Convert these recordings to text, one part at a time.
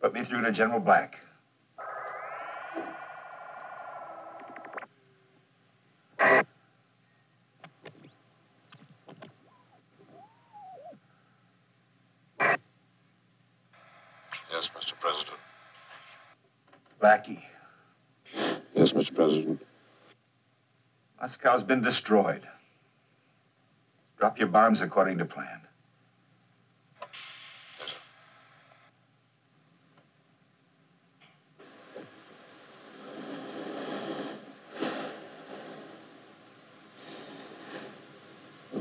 Put me through to General Black. Yes, Mr. President. Blackie, Yes, Mr. President. Moscow's been destroyed. Drop your bombs according to plan.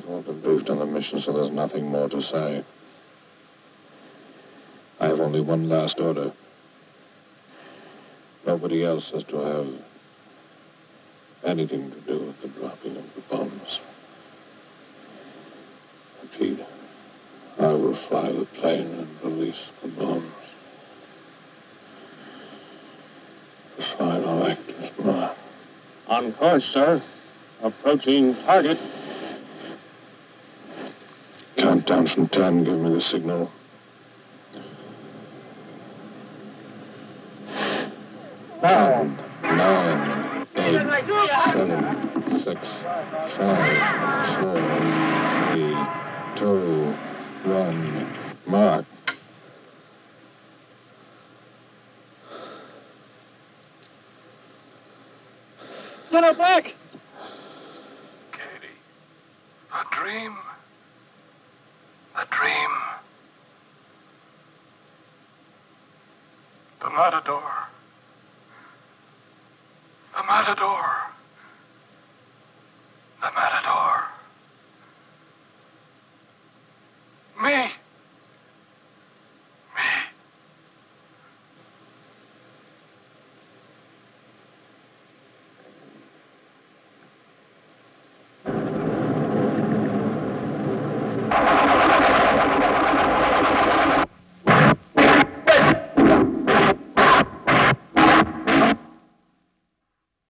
We've been briefed on the mission, so there's nothing more to say. I have only one last order. Nobody else has to have anything to do with the dropping of the bombs. Repeat. I will fly the plane and release the bombs. The final act is mine. On course, sir. Approaching target. Countdown from ten. Give me the signal. Ten, nine, eight, seven, six, five, four, three, two, one. Mark. General Black! Katie. A dream. A dream. The Matador. The Matador.